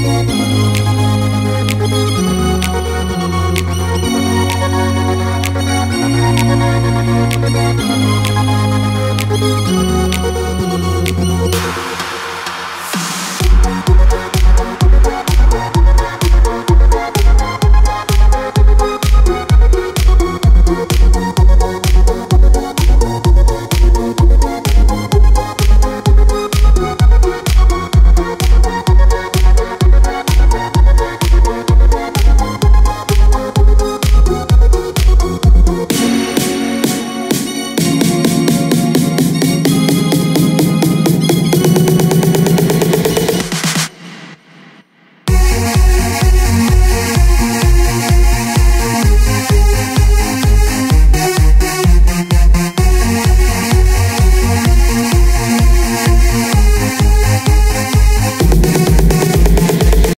でも